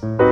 Podcast.